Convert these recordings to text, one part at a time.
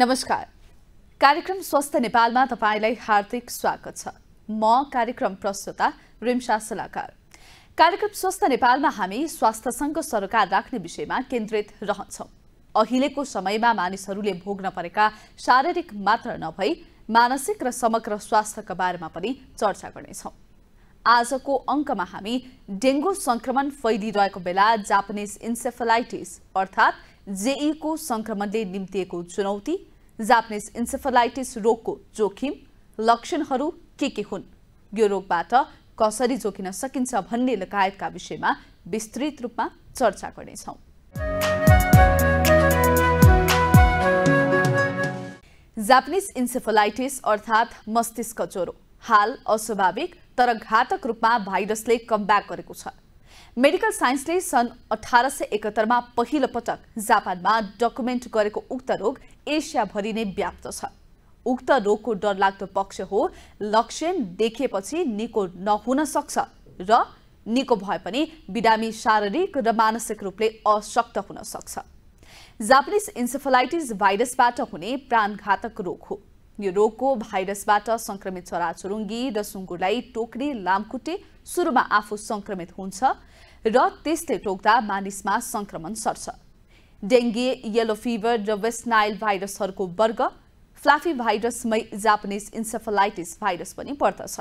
नमस्कार। कार्यक्रम स्वस्थ नेपालमा तपाईँलाई हार्दिक स्वागत छ। म कार्यक्रम प्रस्तुता रिम्सा सलाकार कार्यक्रम स्वस्थ नेपालमा हामी स्वास्थ्यसँग सरोकार राख्ने विषयमा केन्द्रित रहन्छौँ। अहिलेको समयमा मानिसहरूले भोग्न परेका शारीरिक मात्र नभई मानसिक र समग्र स्वास्थ्यका बारेमा पनि चर्चा गर्नेछौँ। आजको अङ्कमा हामी डेङ्गु सङ्क्रमण फैलिरहेको बेला जापानिज इन्सेफलाइटिस अर्थात् जेईको सङ्क्रमणले निम्तिएको चुनौती जापानिज इन्सेफलाइटिस रोगको जोखिम लक्षणहरू के के हुन्? यो रोगबाट कसरी जोगिन सकिन्छ भन्ने लगायतका विषयमा विस्तृत रूपमा चर्चा गर्नेछौँ। जापानिज इन्सेफलाइटिस अर्थात् मस्तिष्क ज्वरो हाल अस्वाभाविक तर घातक रूपमा भाइरसले कमब्याक गरेको छ। मेडिकल साइन्सले सन् अठार सय एकहत्तरमा पहिलो पटक जापानमा डकुमेन्ट गरेको उक्त रोग एसियाभरि नै व्याप्त छ। उक्त रोगको डरलाग्दो पक्ष हो लक्षण देखेपछि निको नहुन सक्छ र निको भए पनि बिरामी शारीरिक र मानसिक रूपले अशक्त हुन सक्छ। जापानिज इन्सेफलाइटिस भाइरसबाट हुने प्राणघातक रोग हो। यो रोगको भाइरसबाट संक्रमित चराचुरुङ्गी र सुँगुरलाई टोक्ने लामखुट्टे सुरुमा आफू संक्रमित हुन्छ र त्यसले टोक्दा मानिसमा संक्रमण सर्छ। डेङ्गे येलो फिभर र वेस्ट नाइल भाइरसहरूको वर्ग फ्लाफी भाइरसमै जापानिज इन्सेफलाइटिस भाइरस पनि पर्दछ।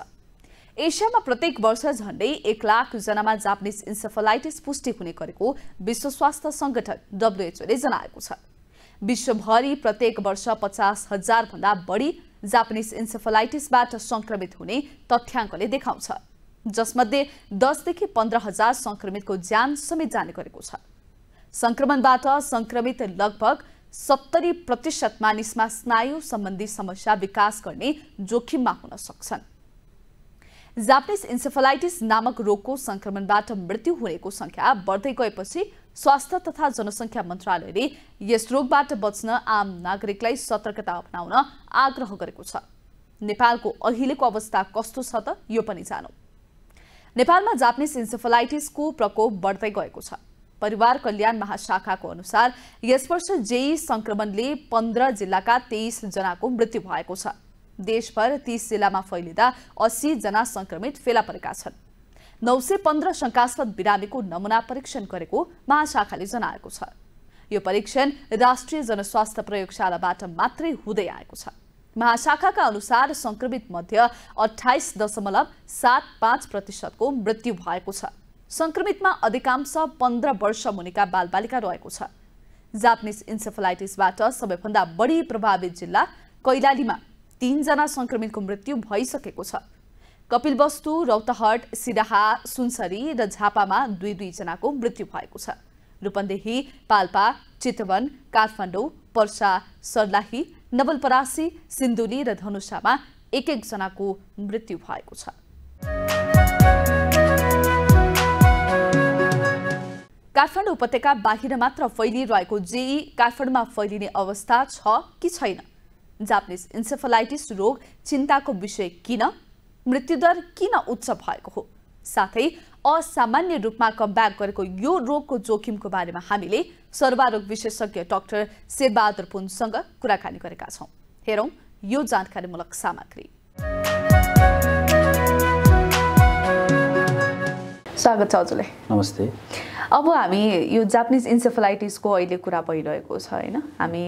एसियामा प्रत्येक वर्ष झण्डै एक लाख जनामा जापानिज इन्सेफलाइटिस पुष्टि हुने गरेको विश्व स्वास्थ्य संगठन डब्लुएचओले जनाएको छ। विश्वभरि प्रत्येक वर्ष पचास हजारभन्दा बढी जापानिज इन्सेफलाइटिसबाट संक्रमित हुने तथ्याङ्कले देखाउँछ। जसमध्ये दसदेखि पन्ध्र हजार संक्रमितको ज्यान समेत जाने गरेको छ। संक्रमणबाट संक्रमित लगभग सत्तरी प्रतिशत मानिसमा स्नायु सम्बन्धी समस्या विकास गर्ने जोखिममा हुन सक्छन्। जापानिज इन्सेफलाइटिस नामक रोगको संक्रमणबाट मृत्यु हुनेको संख्या बढ्दै गएपछि स्वास्थ्य तथा जनसङ्ख्या मन्त्रालयले यस रोगबाट बच्न आम नागरिकलाई सतर्कता अपनाउन आग्रह गरेको छ। नेपालको अहिलेको अवस्था कस्तो छ त यो पनि जानौ। नेपालमा जापानिज इन्सेफलाइटिसको प्रकोप बढ्दै गएको छ। परिवार कल्याण महाशाखाको अनुसार यस वर्ष जेई संक्रमणले पन्ध्र जिल्लाका तेइस जनाको मृत्यु भएको छ। देशभर तीस जिल्लामा फैलिँदा अस्सी जना संक्रमित फेला परेका छन्। नौ सय पन्ध्र शङ्कास्पद बिरामीको नमुना परीक्षण गरेको महाशाखाले जनाएको छ। यो परीक्षण राष्ट्रिय जनस्वास्थ्य प्रयोगशालाबाट मात्रै हुँदै आएको छ। महाशाखाका अनुसार संक्रमित मध्ये अठाइस दशमलव सात पाँच प्रतिशतको मृत्यु भएको छ। संक्रमितमा अधिकांश पन्ध्र वर्ष मुनिका बालबालिका रहेको छ। जापानिज इन्सेफलाइटिसबाट सबैभन्दा बढी प्रभावित जिल्ला कैलालीमा तीनजना संक्रमितको मृत्यु भइसकेको छ। कपिलवस्तु रौतहट सिराहा सुनसरी र झापामा दुई दुईजनाको मृत्यु भएको छ। रूपन्देही पाल्पा चितवन काठमाडौँ पर्सा सर्लाही नवलपरासी सिन्धुली र धनुषामा एक एकजनाको मृत्यु भएको छ। काठमाडौँ उपत्यका बाहिर मात्र फैलिरहेको जेई काठमाडौँमा फैलिने अवस्था छ कि छैन? जापानिज इन्सेफलाइटिस रोग चिन्ताको विषय किन? मृत्युदर किन उच्च भएको हो? साथै असामान्य रूपमा कमब्याक गरेको यो रोगको जोखिमको बारेमा हामीले सर्वारोग विशेषज्ञ डाक्टर शेरबहादुर पुनसँग कुराकानी गरेका छौँ। हेरौँ यो जानकारीमूलक सामग्री। स्वागत छ हजुरलाई। नमस्ते। अब हामी यो जापानिज इन्सेफलाइटिसको अहिले कुरा भइरहेको छ होइन? हामी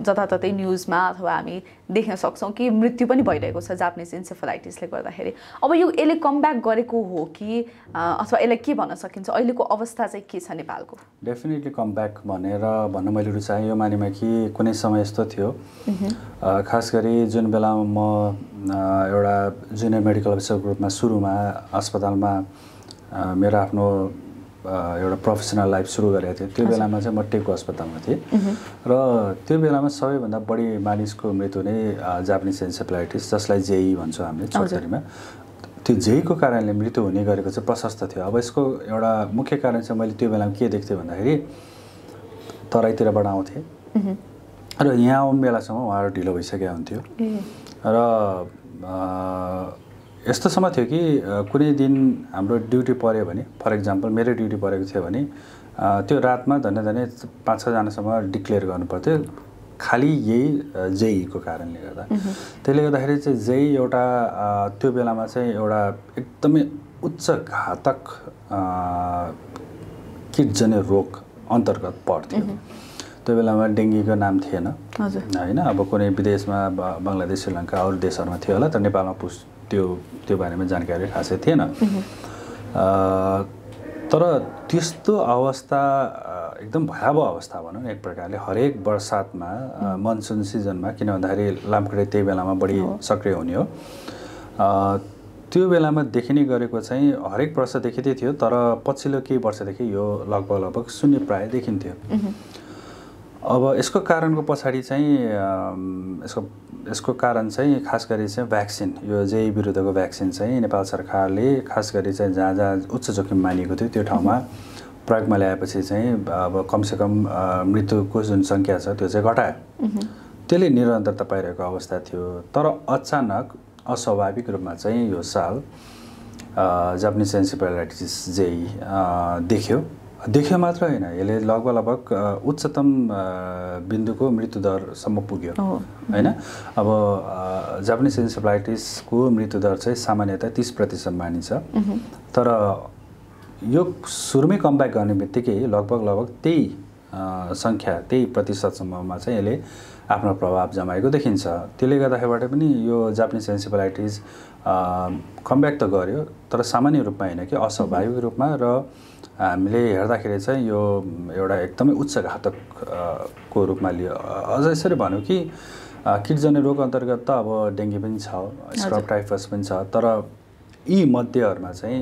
जताततै न्युजमा अथवा हामी देख्न सक्छौँ कि मृत्यु पनि भइरहेको छ जापानिज इन्सेफलाइटिसले गर्दाखेरि। अब यो यसले कमब्याक गरेको हो कि अथवा यसलाई के भन्न सकिन्छ? अहिलेको अवस्था चाहिँ के छ नेपालको? डेफिनेटली कमब्याक भनेर भन्न मैले रुचाएँ यो मानेमा कि कुनै समय यस्तो थियो। खास गरी जुन बेलामा म एउटा जुनियर मेडिकल अफिसरको रूपमा सुरुमा अस्पतालमा मेरो आफ्नो एउटा प्रोफेसनल लाइफ सुरु गरेको थिएँ त्यो बेलामा चाहिँ म टेकको अस्पतालमा थिएँ। र त्यो बेलामा सबैभन्दा बढी मानिसको मृत्यु नै जापानिज एन्सेप्लाइटिस जसलाई जेई भन्छौँ हामीले छोटकरीमा। त्यो जेईको कारणले मृत्यु हुने गरेको चाहिँ प्रशस्त थियो। अब यसको एउटा मुख्य कारण चाहिँ मैले त्यो बेलामा के देख्थेँ भन्दाखेरि तराईतिरबाट आउँथेँ र यहाँ आउने बेलासम्म उहाँहरू ढिलो भइसकेको हुन्थ्यो। र यस्तोसम्म थियो कि कुनै दिन हाम्रो ड्युटी पऱ्यो भने फर इक्जाम्पल मेरो ड्युटी परेको थियो भने त्यो रातमा धन्य धन्य पाँच छजनासम्म डिक्लेयर गर्नु पर्थ्यो। खालि यही जेईको कारणले गर्दा। त्यसले गर्दाखेरि चाहिँ जेई एउटा त्यो बेलामा चाहिँ एउटा एकदमै उच्च घातक किटजन्य रोग अन्तर्गत पर्थ्यो। त्यो बेलामा डेङ्गीको नाम थिएन। होइन अब कुनै विदेशमा बङ्गलादेश श्रीलङ्का अरू देशहरूमा थियो होला तर नेपालमा पुस त्यो त्यो बारेमा जानकारी खासै थिएन। तर त्यस्तो अवस्था एकदम भयावह अवस्था भनौँ एक प्रकारले हरेक बर्सातमा मनसुन सिजनमा किन भन्दाखेरि लामखुट्टे त्यही बेलामा बढी सक्रिय हुने हो। त्यो बेलामा देखिने गरेको चाहिँ हरेक वर्ष देखिँदै थियो तर पछिल्लो केही वर्षदेखि यो लगभग लगभग शून्य प्राय देखिन्थ्यो अब यसको कारणको पछाडि चाहिँ यसको यसको कारण चाहिँ खास गरी चाहिँ भ्याक्सिन यो जेई विरुद्धको भ्याक्सिन चाहिँ नेपाल सरकारले खास गरी चाहिँ जहाँ जहाँ उच्च जोखिम मानिएको थियो त्यो ठाउँमा प्रयोगमा ल्याएपछि चाहिँ अब कमसेकम मृत्युको जुन सङ्ख्या छ त्यो चाहिँ घटायो। त्यसले निरन्तरता पाइरहेको अवस्था थियो। तर अचानक अस्वाभाविक रूपमा चाहिँ यो साल जापानिज एन्सिपेलाइटिस जेई देख्यो। देख्यो मात्र होइन यसले लगभग लगभग उच्चतम बिन्दुको मृत्युदरसम्म पुग्यो। होइन? अब जापानिज एन्सेफ्लाइटिसको मृत्युदर चाहिँ सामान्यतः तिस प्रतिशत मानिन्छ। तर यो सुरुमै कमब्याक गर्ने बित्तिकै लगभग लगभग त्यही सङ्ख्या त्यही प्रतिशतसम्ममा चाहिँ यसले आफ्नो प्रभाव जमाएको देखिन्छ। त्यसले गर्दाखेरिबाट पनि यो जापानिज एन्सेफलाइटिस कमब्याक त गर्यो तर सामान्य रूपमा होइन कि अस्वाभाविक रूपमा र हामीले हेर्दाखेरि चाहिँ यो एउटा एकदमै उच्च घातक को रूपमा लियो। अझ यसरी भनौँ कि किटजन्य रोग अन्तर्गत त अब डेङ्गी पनि छ स्क्रब टाइफस पनि छ तर यी मध्येहरूमा चाहिँ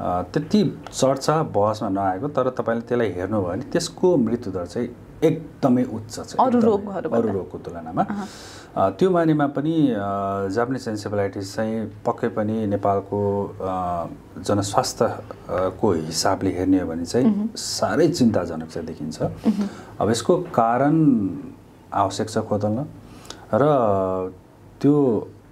त्यति चर्चा बहसमा नआएको तर तपाईँले त्यसलाई हेर्नुभयो भने त्यसको मृत्युदर चाहिँ एकदमै उच्च छ। अरू रोगहरूभन्दा। अरू रोगको तुलनामा। त्यो मानेमा पनि जापानिज एन्सेफलाइटिस चाहिँ पक्कै पनि नेपालको अ, जनस्वास्थ्य अ, को हिसाबले हेर्ने हो भने चाहिँ साह्रै चिन्ताजनक चाहिँ देखिन्छ। अब यसको कारण आवश्यक छ खोतल्न। र त्यो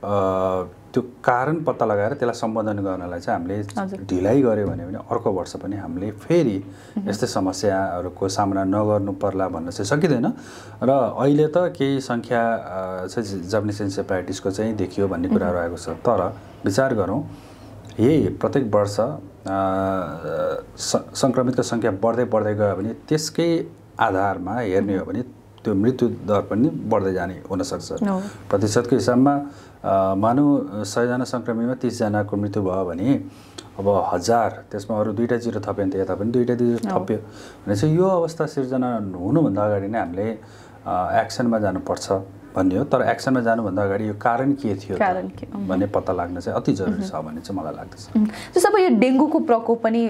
त्यो कारण पत्ता लगाएर त्यसलाई सम्बोधन गर्नलाई चाहिँ हामीले। ढिलाइ गऱ्यो भने पनि अर्को वर्ष पनि हामीले फेरि यस्तै समस्याहरूको सामना नगर्नु पर्ला भन्न चाहिँ सकिँदैन। र अहिले त केही सङ्ख्या चाहिँ जापानिज एन्सेफ्लाइटिसको चाहिँ देखियो भन्ने कुराहरू आएको छ। तर विचार गरौँ यही प्रत्येक वर्ष सङ्क्रमितको सङ्ख्या बढ्दै बढ्दै गयो भने त्यसकै आधारमा हेर्ने हो भने त्यो मृत्यु दर पनि बढ्दै जाने हुनसक्छ। प्रतिशतको हिसाबमा अ, मानौँ सयजना सङ्क्रमितमा तिसजनाको मृत्यु भयो भने अब हजार त्यसमा अरू दुईवटा जिरो थप्यो भने त यता पनि दुईवटा जिरो थप्यो भनेपछि यो अवस्था सिर्जना हुनुभन्दा अगाडि नै हामीले एक्सनमा जानुपर्छ भन्ने हो। तर एक्सनमा जानुभन्दा अगाडि यो कारण के थियो। भन्ने पत्ता लाग्न चाहिँ अति जरुरी छ भन्ने चाहिँ मलाई लाग्दछ। जस्तो अब यो डेङ्गुको प्रकोप पनि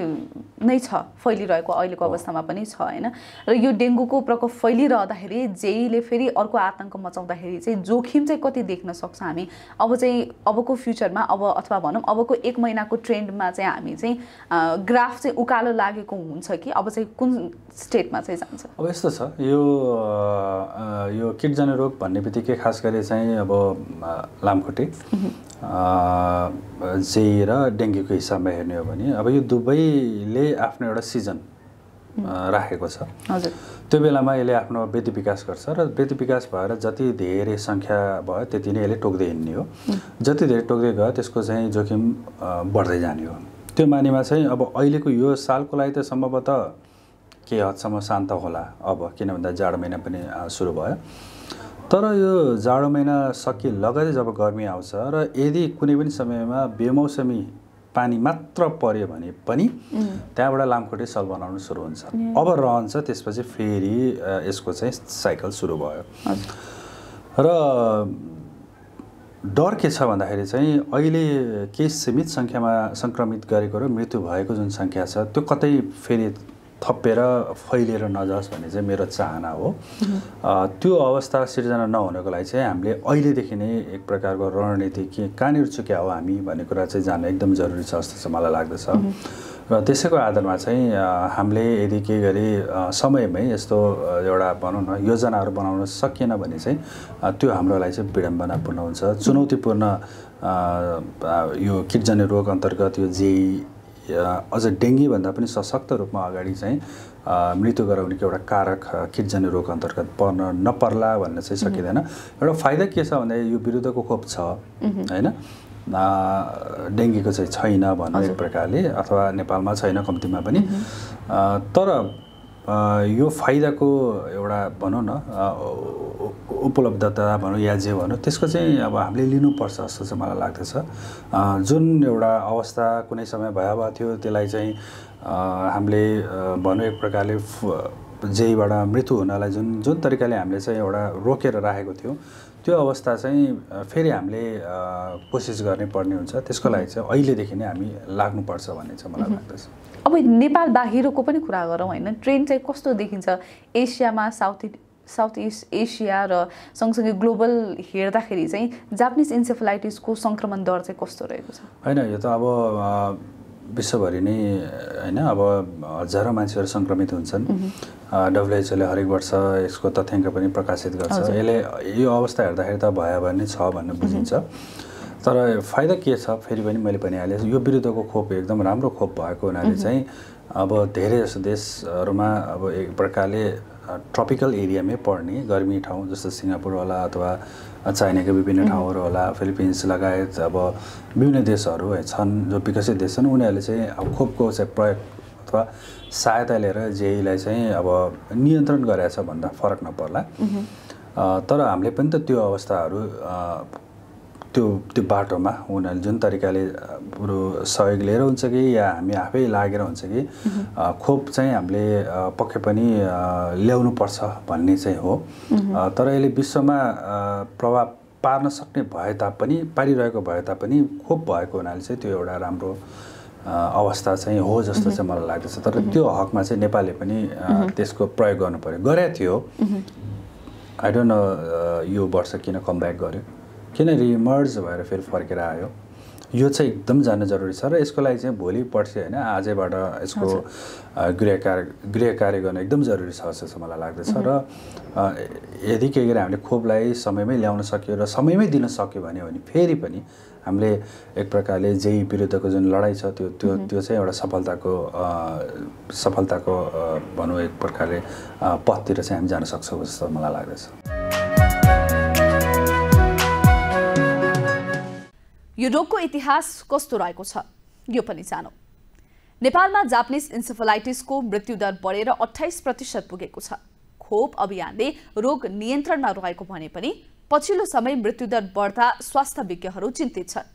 नै छ फैलिरहेको अहिलेको अवस्थामा पनि छ होइन? र यो डेङ्गुको प्रकोप फैलिरहँदाखेरि जेईले फेरि अर्को आतङ्क मचाउँदाखेरि चाहिँ जोखिम चाहिँ कति देख्न सक्छ हामी? अब चाहिँ अबको फ्युचरमा अब अथवा भनौँ अबको एक महिनाको ट्रेन्डमा चाहिँ हामी चाहिँ ग्राफ चाहिँ उकालो लागेको हुन्छ कि? अब चाहिँ कुन स्टेटमा चाहिँ जान्छ? अब यस्तो छ यो यो किटजन्य रोग भन्ने बित्तिकै खास गरी चाहिँ अब लामखुट्टे जेई र डेङ्गुको हिसाबमा हेर्ने हो भने अब यो दुवैले आफ्नो एउटा सिजन राखेको छ। त्यो बेलामा यसले आफ्नो वृद्धि विकास गर्छ र वृद्धि विकास भएर जति धेरै सङ्ख्या भयो त्यति नै यसले टोक्दै हिँड्ने हो। जति धेरै टोक्दै गयो त्यसको चाहिँ जोखिम बढ्दै जाने हो। त्यो मानेमा चाहिँ अब अहिलेको यो सालको लागि त सम्भवतः केही हदसम्म शान्त होला अब किन भन्दा जाडो महिना पनि सुरु भयो। तर यो जाडो महिना सकि लगतै जब गर्मी आउँछ र यदि कुनै पनि समयमा बेमौसमी पानी मात्र पर्यो भने पनि त्यहाँबाट लामखुट्टे सल बनाउनु सुरु हुन्छ। अब रहन्छ त्यसपछि फेरि यसको चाहिँ साइकल सुरु भयो। र डर के छ भन्दाखेरि चाहिँ अहिले केही सीमित सङ्ख्यामा सङ्क्रमित गरेको र मृत्यु भएको जुन सङ्ख्या छ त्यो कतै फेरि थपेर फैलिएर नजाओस् भन्ने चाहिँ मेरो चाहना हो। त्यो अवस्था सिर्जना नहुनको लागि चाहिँ हामीले अहिलेदेखि नै एक प्रकारको रणनीति के कहाँनिर चुक्या हो हामी भन्ने कुरा चाहिँ जान्नु एकदम जरुरी छ जस्तो चाहिँ मलाई लाग्दछ। र त्यसैको आधारमा चाहिँ हामीले यदि केही गरी समयमै यस्तो एउटा भनौँ न योजनाहरू बनाउन सकिएन भने चाहिँ त्यो हाम्रो लागि चाहिँ विडम्बनापूर्ण हुन्छ। चुनौतीपूर्ण यो किटजन्य रोग अन्तर्गत यो जेई अझ डेङ्गीभन्दा पनि सशक्त रूपमा अगाडि चाहिँ मृत्यु गराउनेको एउटा कारक किटजन्य रोग अन्तर्गत पर्न नपर्ला भन्न चाहिँ सकिँदैन। एउटा फाइदा के छ भन्दा यो विरुद्धको खोप छ होइन? डेङ्गीको चाहिँ छैन भनौँ एक प्रकारले अथवा नेपालमा छैन कम्तीमा पनि। तर यो फाइदाको एउटा भनौँ न उपलब्धता भनौँ या जे भनौँ त्यसको चाहिँ अब हामीले लिनुपर्छ जस्तो चाहिँ मलाई लाग्दछ। जुन एउटा अवस्था कुनै समय भयावह थियो त्यसलाई चाहिँ हामीले भनौँ एक प्रकारले जेहीबाट मृत्यु हुनलाई जुन जुन तरिकाले हामीले चाहिँ एउटा रोकेर राखेको थियौँ त्यो अवस्था चाहिँ फेरि हामीले कोसिस गर्ने पर्ने हुन्छ। त्यसको लागि चाहिँ अहिलेदेखि नै हामी लाग्नुपर्छ भन्ने चाहिँ मलाई लाग्दछ। अब नेपाल बाहिरको पनि कुरा गरौँ होइन ट्रेन्ड चाहिँ कस्तो देखिन्छ? एसियामा साउथ साउथ इस्ट एसिया र सँगसँगै ग्लोबल हेर्दाखेरि चाहिँ जापानिज इन्सेफलाइटिसको सङ्क्रमण दर चाहिँ कस्तो रहेको छ? होइन यो त अब विश्वभरि नै होइन अब हजारौँ मान्छेहरू सङ्क्रमित हुन्छन्। डब्लुएचओले हरेक वर्ष यसको तथ्याङ्क पनि प्रकाशित गर्छ। यसले यो अवस्था हेर्दाखेरि त भयावह नै छ भन्ने बुझिन्छ। तर फाइदा के छ? फेरि पनि मैले भनिहालेँ यो विरुद्धको खोप एकदम राम्रो खोप भएको हुनाले चाहिँ अब धेरै जस्तो देशहरूमा अब एक प्रकारले ट्रपिकल एरियामै पर्ने गर्मी ठाउँ जस्तो सिङ्गापुर होला अथवा चाइनाको विभिन्न ठाउँहरू होला फिलिपिन्स लगायत अब विभिन्न देशहरू छन् जो विकसित देश छन् उनीहरूले चाहिँ अब खोपको चाहिँ प्रयोग अथवा सहायता लिएर जेईलाई चाहिँ अब नियन्त्रण गरेछ भन्दा फरक नपर्ला। तर हामीले पनि त त्यो अवस्थाहरू त्यो त्यो बाटोमा उनीहरूले जुन तरिकाले बरु सहयोग लिएर हुन्छ कि या हामी आफै लागेर हुन्छ कि खोप चाहिँ हामीले पक्कै पनि ल्याउनुपर्छ भन्ने चाहिँ हो। तर यसले विश्वमा प्रभाव पार्न सक्ने भए तापनि पारिरहेको भए तापनि खोप भएको हुनाले चाहिँ त्यो एउटा राम्रो अवस्था चाहिँ हो जस्तो चाहिँ मलाई लाग्दछ। तर त्यो हकमा चाहिँ नेपालले पनि त्यसको प्रयोग गर्नु पऱ्यो गरेको थियो। आई डोन्ट नो यो वर्ष किन कमब्याक गर्यो? किन रिमर्ज भएर फेरि फर्केर आयो। यो चाहिँ एकदम जान्न जरुरी छ र यसको लागि चाहिँ भोलि पर्सि होइन आजैबाट यसको गृह कार्य गृह कार्य गर्न एकदम जरुरी छ जस्तो मलाई लाग्दछ र यदि केही गरी हामीले खोपलाई समयमै ल्याउन सक्यो र समयमै दिन सक्यो भने भने फेरि पनि हामीले एक प्रकारले जेही विरुद्धको जुन लडाइँ छ त्यो त्यो त्यो चाहिँ एउटा सफलताको सफलताको भनौँ एक प्रकारले पथतिर चाहिँ हामी जान सक्छौँ जस्तो मलाई लाग्दछ। यो रोगको इतिहास कस्तो रहेको छ? यो पनि जानौँ। नेपालमा जापानिज इन्सेफलाइटिसको मृत्युदर बढेर अठाइस प्रतिशत पुगेको छ। खोप अभियानले रोग नियन्त्रणमा रहेको भने पनि पछिल्लो समय मृत्युदर बढ्दा स्वास्थ्य विज्ञहरू चिन्तित छन्।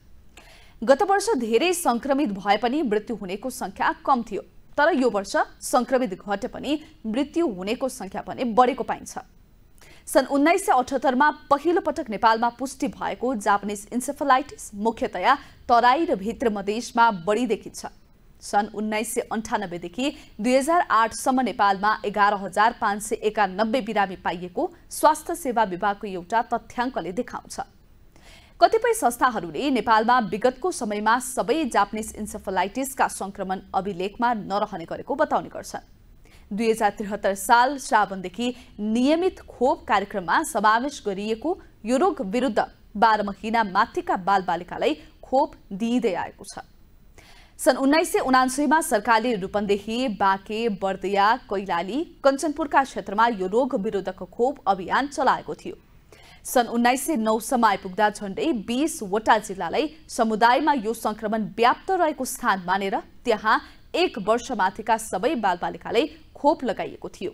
गत वर्ष धेरै संक्रमित भए पनि मृत्यु हुनेको संख्या कम थियो तर यो वर्ष संक्रमित घटे पनि मृत्यु हुनेको संख्या भने बढेको पाइन्छ। सन् उन्नाइस सय अठहत्तरमा पहिलो पटक नेपालमा पुष्टि भएको जापानिज इन्सेफलाइटिस मुख्यतया तराई र भित्र मधेसमा बढी देखिन्छ। सन् उन्नाइस सय अन्ठानब्बेदेखि दुई हजार आठसम्म नेपालमा एघार हजार पाँच सय एकानब्बे बिरामी पाइएको स्वास्थ्य सेवा विभागको एउटा तथ्याङ्कले देखाउँछ। कतिपय संस्थाहरूले नेपालमा विगतको समयमा सबै जापानिज इन्सेफलाइटिसका संक्रमण अभिलेखमा नरहने गरेको बताउने गर्छन्। दुई हजार त्रिहत्तर साल श्रावणदेखि नियमित खोप कार्यक्रममा समावेश गरिएको यो रोग विरुद्ध बाह्र महिना माथिका बालबालिकालाई खोप दिइँदै आएको छ। सन् उन्नाइस सय उनान्सयमा सरकारले रूपन्देही बाँके बर्दिया कैलाली कञ्चनपुरका क्षेत्रमा यो रोग विरुद्धको खोप अभियान चलाएको थियो। सन् उन्नाइस सय नौसम्म आइपुग्दा झण्डै बिसवटा जिल्लालाई समुदायमा यो संक्रमण व्याप्त रहेको स्थान मानेर त्यहाँ एक वर्षमाथिका सबै बालबालिकालाई खोप लगाइएको थियो।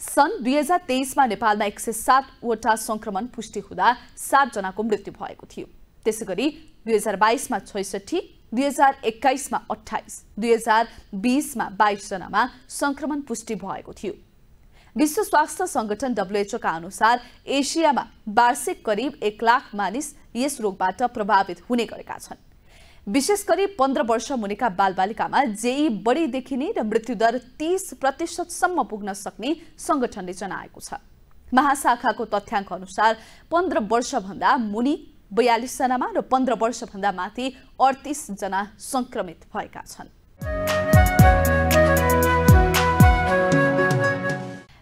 सन् दुई हजार तेइसमा नेपालमा एक सय सातवटा संक्रमण पुष्टि हुँदा सातजनाको मृत्यु भएको थियो। त्यसै गरी दुई हजार बाइसमा छैसठी दुई हजार एक्काइसमा अठाइस दुई हजार बिसमा बाइसजनामा संक्रमण पुष्टि भएको थियो। विश्व स्वास्थ्य संगठन डब्लुएचओका अनुसार एसियामा वार्षिक करिब एक लाख मानिस यस रोगबाट प्रभावित हुने गरेका छन्। विशेष गरी पन्ध्र वर्ष मुनिका बालबालिकामा जेई बढी देखिने र मृत्युदर तीस प्रतिशतसम्म पुग्न सक्ने संगठनले जनाएको छ। महाशाखाको तथ्याङ्क अनुसार पन्ध्र वर्षभन्दा मुनि बयालिस जनामा र पन्ध्र वर्षभन्दा माथि अडतिस जना संक्रमित भएका छन्।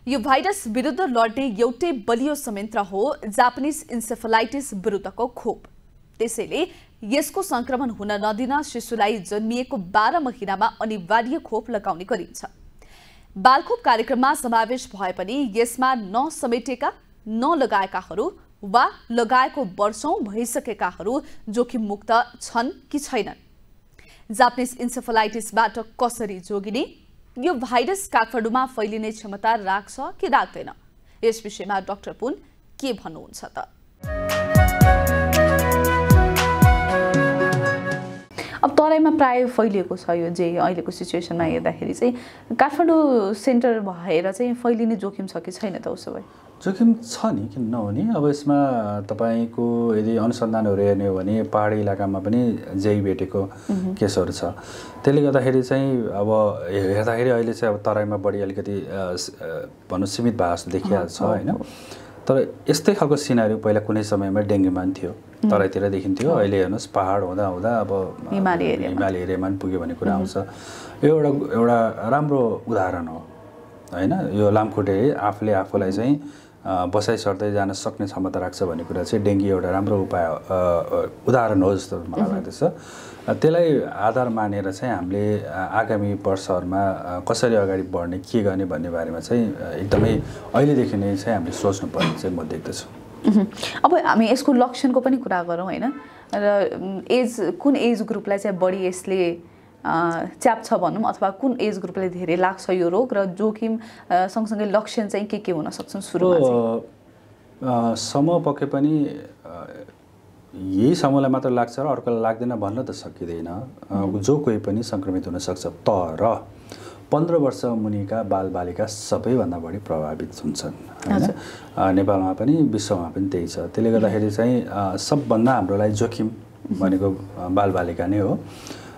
यो भाइरस विरुद्ध लड्ने एउटै बलियो संयन्त्र हो जापानिज इन्सेफलाइटिस विरुद्धको खोप। त्यसैले यसको संक्रमण हुन नदिन शिशुलाई जन्मिएको बाह्र महिनामा अनिवार्य खोप लगाउने गरिन्छ। बालखोप कार्यक्रममा समावेश भए पनि यसमा नसमेटेका नलगाएकाहरू वा लगाएको वर्षौं भइसकेकाहरू जोखिम मुक्त छन् कि छैनन्। जापानिज इन्सेफलाइटिसबाट कसरी जोगिने यो भाइरस काठमाडौँमा फैलिने क्षमता राख्छ कि राख्दैन? यस विषयमा डाक्टर पुन के भन्नुहुन्छ त? तराईमा प्राय फैलिएको छ यो जे अहिलेको सिचुएसनमा हेर्दाखेरि चाहिँ काठमाडौँ सेन्टर भएर चाहिँ फैलिने जोखिम छ कि छैन त उसो भए? जोखिम छ नि किन नहुने? अब यसमा तपाईँको यदि अनुसन्धानहरू हेर्ने हो भने पहाडी इलाकामा पनि जेही भेटेको केसहरू छ। त्यसले गर्दाखेरि चाहिँ अब हेर्दाखेरि अहिले चाहिँ अब तराईमा बढी अलिकति भनौँ सीमित भए जस्तो देखिहाल्छ होइन। तर यस्तै खालको सिनारी पहिला कुनै समयमा डेङ्गुमा पनि थियो। तराईतिर देखिन्थ्यो। अहिले हेर्नुहोस् पहाड हुँदा हुँदा अब हिमाली हिमाली एरियामा। पनि पुग्यो भन्ने कुरा आउँछ। यो एउटा एउटा राम्रो उदाहरण हो होइन? यो लामखुट्टे आफूले आफूलाई चाहिँ बसाइ सर्दै जान सक्ने क्षमता राख्छ भन्ने कुरा चाहिँ डेङ्गी एउटा राम्रो उपाय उदाहरण हो जस्तो मलाई लाग्दछ। त्यसलाई आधार मानेर चाहिँ हामीले आगामी वर्षहरूमा कसरी अगाडि बढ्ने के गर्ने भन्ने बारेमा चाहिँ एकदमै अहिलेदेखि नै चाहिँ हामीले सोच्नुपर्ने चाहिँ म देख्दछु। अब हामी यसको लक्षणको पनि कुरा गरौँ होइन? र एज कुन एज ग्रुपलाई चाहिँ बढी यसले च्याप छ भनौँ अथवा कुन एज ग्रुपले धेरै लाग्छ यो रोग र जोखिम सँगसँगै लक्षण चाहिँ के के हुन सक्छन् सुरुमा समूह पक्कै पनि यही समूहलाई मात्र लाग्छ र अर्कोलाई लाग्दैन भन्न त सकिँदैन। जो कोही पनि सङ्क्रमित हुनसक्छ तर पन्ध्र वर्ष मुनिका बालबालिका सबैभन्दा बढी प्रभावित हुन्छन्। होइन नेपालमा पनि विश्वमा पनि त्यही छ। त्यसले गर्दाखेरि चाहिँ सबभन्दा हाम्रो लागि जोखिम भनेको बालबालिका नै हो।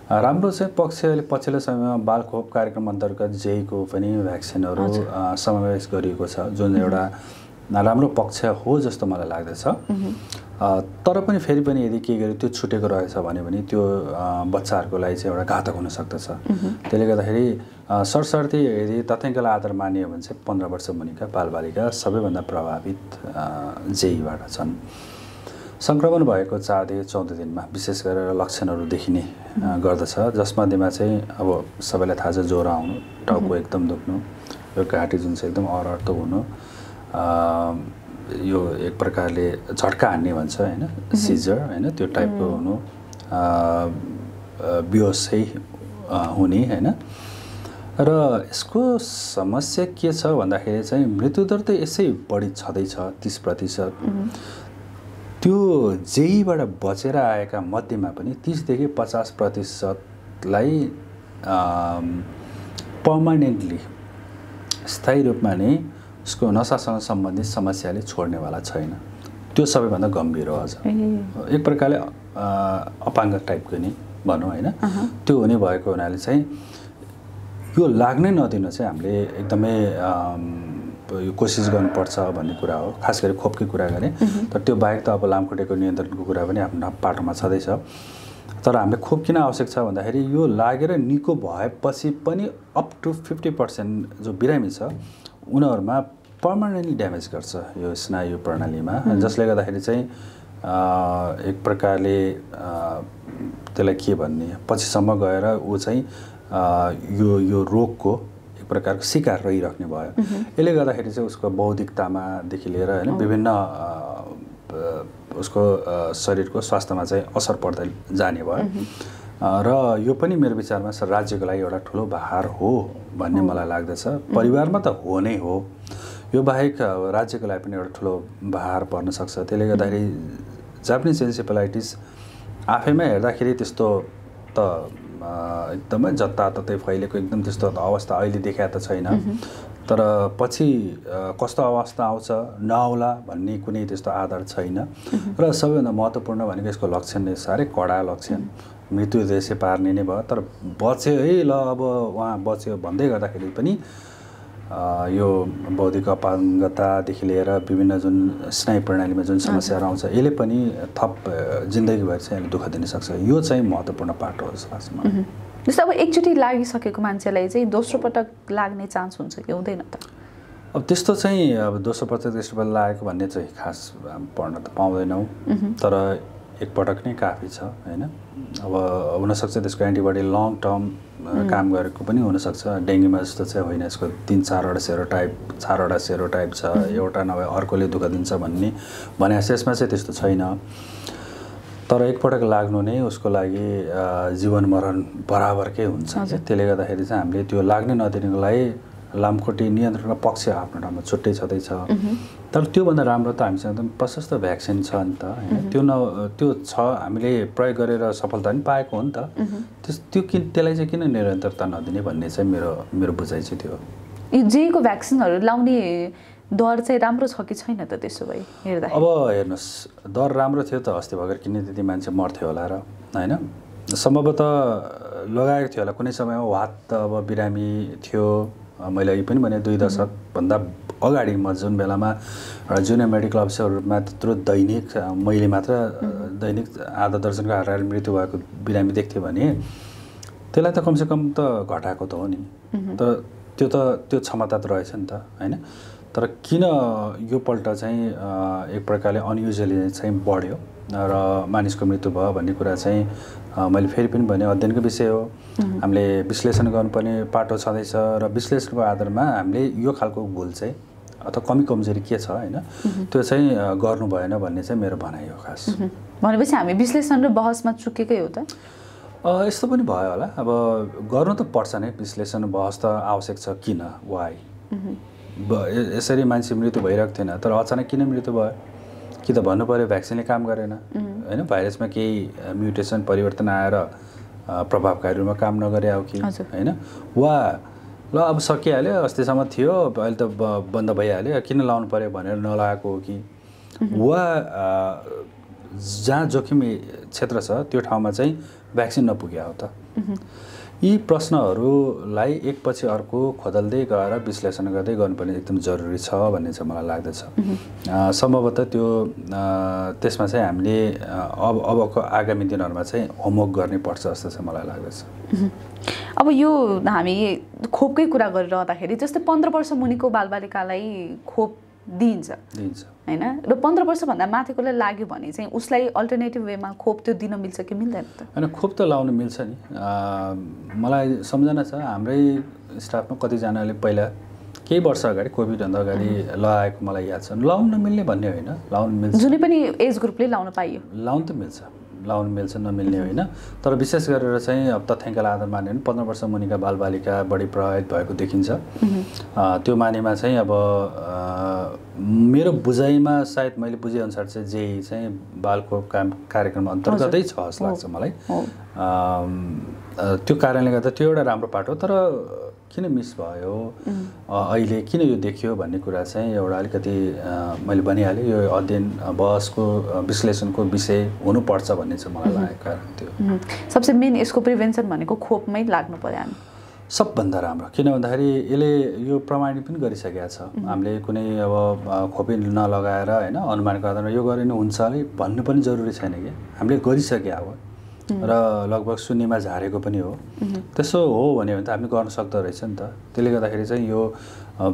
राम्रो चाहिँ पक्ष पछिल्लो समयमा बाल खोप कार्यक्रम अन्तर्गत जेईको पनि भ्याक्सिनहरू समावेश गरिएको छ जुन एउटा राम्रो पक्ष हो जस्तो मलाई लाग्दछ। तर पनि फेरि पनि यदि के गर्यो त्यो छुटेको रहेछ भने पनि त्यो बच्चाहरूको लागि चाहिँ एउटा घातक हुन सक्दछ। त्यसले गर्दाखेरि सरसर्ती यदि तथ्याङ्कलाई आधार मानियो भने चाहिँ पन्ध्र वर्ष मुनिका बालबालिका सबैभन्दा प्रभावित जेईबाट छन्। सङ्क्रमण भएको चारदेखि चौध दिनमा विशेष गरेर लक्षणहरू देखिने गर्दछ। जसमध्येमा चाहिँ अब सबैलाई थाहा छ ज्वरो आउनु टाउको एकदम दुख्नु यो घाँटी जुन चाहिँ एकदम अरर्तो हुनु यो एक प्रकारले झट्का हान्ने भन्छ होइन सिजर होइन त्यो टाइपको हुनु बेहोसै हुने होइन। र यसको समस्या के छ भन्दाखेरि चाहिँ मृत्युदर त यसै बढी छँदैछ तिस प्रतिशत। त्यो जेईबाट बचेर आएका मध्येमा पनि तिसदेखि पचास प्रतिशतलाई पर्मानेन्टली स्थायी रूपमा नै उसको नसासँग सम्बन्धित समस्याले छोड्नेवाला छैन। त्यो सबैभन्दा गम्भीर हो अझ। एक प्रकारले अपाङ्ग टाइपको नि भनौँ होइन? त्यो हुने भएको हुनाले चाहिँ यो लाग्नै नदिन चाहिँ हामीले एकदमै यो कोसिस गर्नुपर्छ भन्ने कुरा हो। खास गरी खोपकै कुरा गरेँ तर त्यो बाहेक त अब लामखुट्टेको नियन्त्रणको कुरा पनि आफ्नो पाटोमा छँदैछ। तर हामीले खोप किन आवश्यक छ भन्दाखेरि यो लागेर निको भएपछि पनि अप टु फिफ्टी पर्सेन्ट जो बिरामी छ उनीहरूमा पर्मानेन्टली ड्यामेज गर्छ यो स्नायु प्रणालीमा। जसले गर्दाखेरि चाहिँ एक प्रकारले त्यसलाई के भन्ने पछिसम्म गएर ऊ चाहिँ यो यो रोगको एक प्रकारको शिकार रहिराख्ने भयो। यसले गर्दाखेरि चाहिँ उसको बौद्धिकतामादेखि लिएर होइन विभिन्न उसको शरीरको स्वास्थ्यमा चाहिँ असर पर्दै जाने भयो। र यो पनि मेरो विचारमा राज्यको लागि एउटा ठुलो भार हो भन्ने मलाई लाग्दछ। परिवारमा त हो नै हो। यो बाहेक राज्यको लागि पनि एउटा ठुलो भार पर्न सक्छ। त्यसले गर्दाखेरि जापानिज एन्सेफलाइटिस आफैमा हेर्दाखेरि त्यस्तो त एकदमै जताततै फैलेको एकदम त्यस्तो अवस्था अहिले देखा त छैन। तर पछि कस्तो अवस्था आउँछ नआउला भन्ने कुनै त्यस्तो आधार छैन। र सबैभन्दा महत्त्वपूर्ण भनेको यसको लक्षण नै साह्रै कडा लक्षण। मृत्यु देशै पार्ने नै भयो। तर बच्यो है ल अब उहाँ बच्यो भन्दै गर्दाखेरि पनि यो बौद्धिक अपाङ्गतादेखि लिएर विभिन्न जुन स्नायु प्रणालीमा जुन समस्याहरू आउँछ यसले पनि थप जिन्दगीभर चाहिँ दुःख दिन सक्छ। यो चाहिँ महत्त्वपूर्ण पार्ट हो जस्तो लाग्छ मलाई। जस्तो अब एकचोटि लागिसकेको मान्छेलाई चाहिँ दोस्रो पटक लाग्ने चान्स हुन्छ कि? हुँदैन त। अब त्यस्तो चाहिँ अब दोस्रो पटक तेस्रो पटक लागेको भन्ने चाहिँ खास पढ्न त पाउँदैनौँ। तर एकपटक नै काफी छ होइन? अब हुनसक्छ त्यसको एन्टिबडी लङ टर्म काम गरेको पनि हुनसक्छ। डेङ्गुमा जस्तो चाहिँ होइन यसको तिन चारवटा सेरो टाइप चारवटा सेरो टाइप छ एउटा नभए अर्कोले दुःख दिन्छ भन्ने भने यसमा चाहिँ त्यस्तो छैन। तर एकपटक लाग्नु नै उसको लागि जीवन मरण बराबरकै हुन्छ। त्यसले गर्दाखेरि चाहिँ हामीले त्यो लाग्नै नदिनुको लागि लामखुट्टे नियन्त्रणको पक्ष आफ्नो ठाउँमा छुट्टै छँदैछ। तर त्योभन्दा राम्रो त हामीसँग एकदम प्रशस्त भ्याक्सिन छ नि त होइन? त्यो न त्यो छ हामीले प्रयोग गरेर सफलता पनि पाएको हो नि त। त्यस त्यो किन त्यसलाई चाहिँ किन निरन्तरता नदिने भन्ने चाहिँ मेरो मेरो बुझाइ चाहिँ त्यो यो जेको भ्याक्सिनहरू लाउने दर चाहिँ राम्रो छ कि छैन त त्यसो भए हेर्दा? अब हेर्नुहोस् दर राम्रो थियो त अस्ति भर्खर किन त्यति मान्छे मर्थ्यो होला र होइन? सम्भवतः लगाएको थियो होला। कुनै समयमा वात त अब बिरामी थियो। मैले अघि पनि भने दुई दशकभन्दा अगाडि म जुन बेलामा एउटा जुनियर मेडिकल अफिसरको रूपमा त्यत्रो दैनिक मैले मात्र दैनिक आधा दर्जनको हाराहारी मृत्यु भएको बिरामी देख्थेँ भने त्यसलाई त कमसेकम त घटाएको त हो नि। तर त्यो त त्यो क्षमता त रहेछ नि त होइन? तर किन यो पल्ट चाहिँ एक प्रकारले अनयुजली चाहिँ बढ्यो र मानिसको मृत्यु भयो भन्ने कुरा चाहिँ मैले फेरि पनि भने अध्ययनको विषय हो। हामीले विश्लेषण गर्नुपर्ने पाटो छँदैछ र विश्लेषणको आधारमा हामीले यो खालको भुल चाहिँ अथवा कमी कमजोरी के छ होइन त्यो चाहिँ गर्नु भएन भन्ने चाहिँ मेरो भनाइ हो खास। भनेपछि हामी विश्लेषण र बहसमा चुकेकै हो त? यस्तो पनि भयो होला। अब गर्नु त पर्छ नै विश्लेषण बहस त आवश्यक छ किन वाइ यसरी मान्छे मृत्यु भइरहेको थिएन तर अचानक किन मृत्यु भयो? कि त भन्नु पऱ्यो भ्याक्सिनले काम गरेन। होइन भाइरसमा केही म्युटेसन परिवर्तन आएर प्रभावकारी रूपमा काम नगरे हो कि। होइन? वा ल अब सकिहाल्यो अस्तिसम्म थियो अहिले त बन्द भइहाल्यो किन लाउनु पऱ्यो भनेर नलागेको हो कि? वा जहाँ जोखिम क्षेत्र छ त्यो ठाउँमा चाहिँ भ्याक्सिन नपुग्या हो त? यी प्रश्नहरूलाई एकपछि अर्को खोदल्दै गएर विश्लेषण गर्दै गर्नुपर्ने एकदम जरुरी छ भन्ने चाहिँ मलाई लाग्दछ। सम्भवतः त्यो त्यसमा चाहिँ हामीले अब अबको आगामी दिनहरूमा चाहिँ होमवर्क गर्नै पर्छ जस्तो चाहिँ मलाई लाग्दछ। अब यो हामी खोपकै कुरा गरिरहँदाखेरि जस्तै पन्ध्र वर्ष मुनिको बालबालिकालाई खोप दिइन्छ। दिन्छ होइन? र पन्ध्र वर्षभन्दा माथिकोलाई लाग्यो भने चाहिँ उसलाई अल्टरनेटिभ वेमा खोप त्यो दिन मिल्छ कि मिल्दैन त? होइन खोप त लाउनु मिल्छ नि। मलाई सम्झना छ हाम्रै स्टाफमा कतिजनाले पहिला केही वर्ष अगाडि कोभिडभन्दा अगाडि लगाएको मलाई याद छ। लाउनु नमिल्ने भन्ने होइन लाउनु मिल्छ। जुनै पनि एज ग्रुपले लाउन पाइयो? लाउनु त मिल्छ। लाउनु मिल्छ नमिल्ने होइन। तर विशेष गरेर चाहिँ अब तथ्याङ्कलाई आधार मान्यो भने पन्ध्र वर्ष मुनिका बालबालिका बढी प्रभावित भएको देखिन्छ। त्यो मानेमा चाहिँ अब मेरो बुझाइमा सायद मैले बुझेअनुसार चाहिँ जे चाहिँ बालको काम कार्यक्रम अन्तर्गतै छ जस्तो लाग्छ मलाई। हो। त्यो कारणले गर्दा त्यो एउटा राम्रो पाटो तर किन मिस भयो? अहिले किन यो देखियो भन्ने कुरा चाहिँ एउटा अलिकति मैले भनिहालेँ यो अध्ययन बहसको विश्लेषणको विषय हुनुपर्छ भन्ने चाहिँ मलाई लागेको कारण थियो। सबसे मेन यसको प्रिभेन्सन भनेको खोपमै लाग्नु पर्यो हामी। सबभन्दा राम्रो। किन भन्दाखेरि यसले यो प्रमाणित पनि गरिसकेका छ। हामीले कुनै अब खोपी नलगाएर होइन अनुमानको आधारमा यो गरेन हुन्छ अरे भन्नु पनि जरुरी छैन कि? हामीले गरिसके अब। र लगभग शून्यमा झारेको पनि हो। त्यसो हो भने भने त हामीले गर्न सक्दो रहेछ नि त। त्यसले गर्दाखेरि चाहिँ यो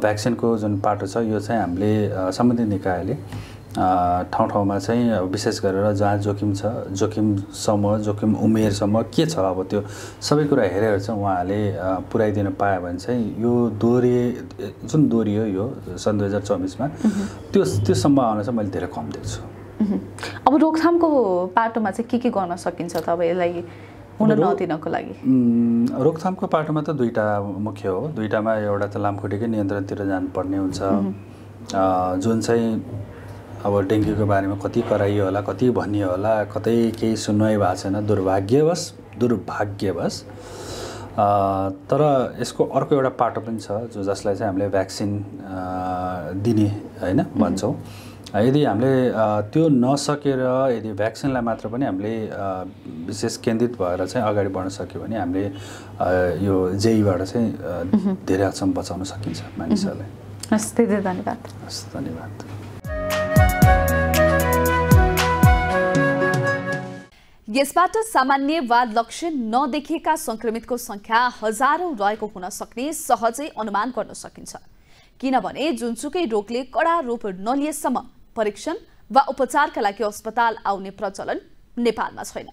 भ्याक्सिनको जुन पाटो छ यो चाहिँ हामीले सम्बन्धित निकायले ठाउँ ठाउँमा चाहिँ अब विशेष गरेर जहाँ जोखिम छ जोखिमसम्म जोखिम उमेरसम्म के छ अब त्यो सबै कुरा हेरेर चाहिँ उहाँहरूले अ, पुर्याइदिन पायो भने चाहिँ यो दोहोरी जुन दोहोरियो यो सन् दुई हजार चौबिसमा त्यो त्यो सम्भावना चाहिँ मैले धेरै कम देख्छु अब रोकथामको पाटोमा चाहिँ के के गर्न सकिन्छ त अब यसलाई हुन नदिनको लागि? रोकथामको पाटोमा त दुईवटा मुख्य हो। दुईवटामा एउटा त लामखुट्टेकै नियन्त्रणतिर जानुपर्ने हुन्छ। जुन चाहिँ अब डेङ्गुको बारेमा कति कराइयो होला कति भनियो होला कतै केही सुनवाई भएको छैन दुर्भाग्यवश दुर्भाग्यवश तर यसको अर्को एउटा पाटो पनि छ जो जसलाई चाहिँ हामीले भ्याक्सिन दिने होइन भन्छौँ। यदि हामीले त्यो नसकेर यदि भ्याक्सिनलाई मात्र पनि हामीले विशेष केन्द्रित भएर चाहिँ अगाडि बढ्न सक्यो भने हामीले यो जेईबाट चाहिँ धेरै हदसम्म बचाउन सकिन्छ मानिसहरूलाई हस् धेरै धन्यवाद। हस् धन्यवाद। यसबाट सामान्य वा लक्षण नदेखिएका सङ्क्रमितको सङ्ख्या हजारौँ रहेको हुन सक्ने सहजै अनुमान गर्न सकिन्छ। किनभने जुनसुकै रोगले कडा रूप नलिएसम्म परीक्षण वा उपचारका लागि अस्पताल आउने प्रचलन नेपालमा छैन।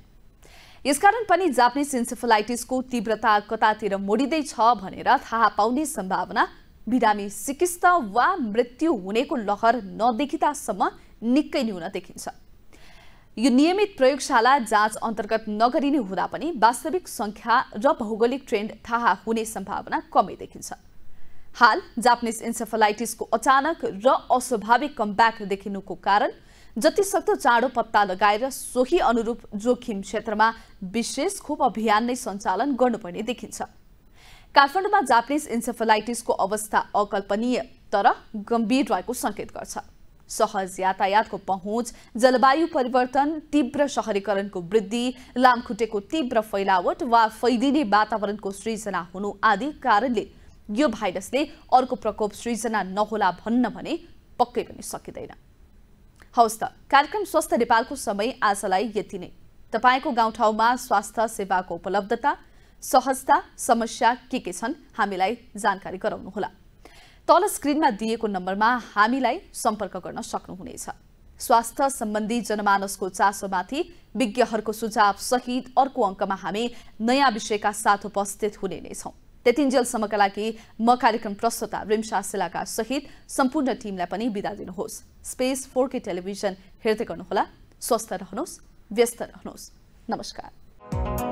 यसकारण पनि जापानिज इन्सेफलाइटिसको तीव्रता कतातिर मोडिँदैछ भनेर थाहा पाउने सम्भावना बिरामी सिकिस्त वा मृत्यु हुनेको लहर नदेखिँदासम्म निकै न्यून देखिन्छ। यो नियमित प्रयोगशाला जाँच अन्तर्गत नगरिने हुँदा पनि वास्तविक सङ्ख्या र भौगोलिक ट्रेन्ड थाहा हुने सम्भावना कमै देखिन्छ। हाल जापानिज इन्सेफलाइटिसको अचानक र अस्वाभाविक कमब्याक देखिनुको कारण जति सक्दो चाँडो पत्ता लगाएर सोही अनुरूप जोखिम क्षेत्रमा विशेष खोप अभियान नै सञ्चालन गर्नुपर्ने देखिन्छ। काठमाडौँमा जापानिज इन्सेफलाइटिसको अवस्था अकल्पनीय तर गम्भीर रहेको सङ्केत गर्छ। सहज यातायातको पहुँच जलवायु परिवर्तन तीव्र सहरीकरणको वृद्धि लामखुट्टेको तीव्र फैलावट वा फैलिने वातावरणको सृजना हुनु आदि कारणले यो भाइरसले अर्को प्रकोप सृजना नहोला भन्न भने पक्कै पनि सकिँदैन। हवस् त कार्यक्रम स्वस्थ नेपालको समय आजलाई यति नै। तपाईँको गाउँठाउँमा स्वास्थ्य सेवाको उपलब्धता सहजता समस्या के के छन् हामीलाई जानकारी गराउनुहोला। तल स्क्रिनमा दिएको नम्बरमा हामीलाई सम्पर्क गर्न सक्नुहुनेछ। स्वास्थ्य सम्बन्धी जनमानसको चासोमाथि विज्ञहरूको सुझाव सहित अर्को अङ्कमा हामी नयाँ विषयका साथ उपस्थित हुने नै छौँ। त्यतिन्जेलसम्मका लागि म कार्यक्रम प्रस्तुता रिम्सा सिलाका सहित सम्पूर्ण टिमलाई पनि बिदा दिनुहोस्। स्पेस फोर टेलिभिजन हेर्दै गर्नुहोला। स्वस्थ रहनुहोस् व्यस्त रहनुहोस्। नमस्कार।